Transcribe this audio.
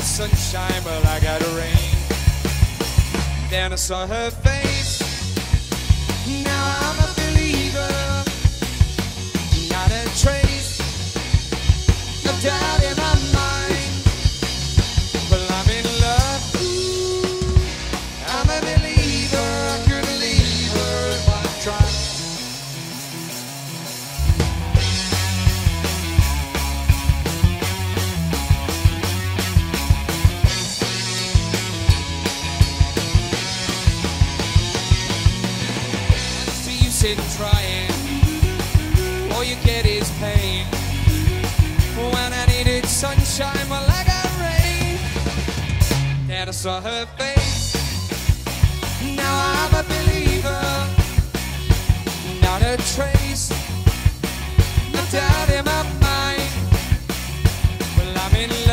sunshine, but I got a rain. Then I saw her face. in trying. All you get is pain. When I needed sunshine, my leg got rain. Then I saw her face. Now I'm a believer. Not a trace. No doubt in my mind. Well, I'm in love.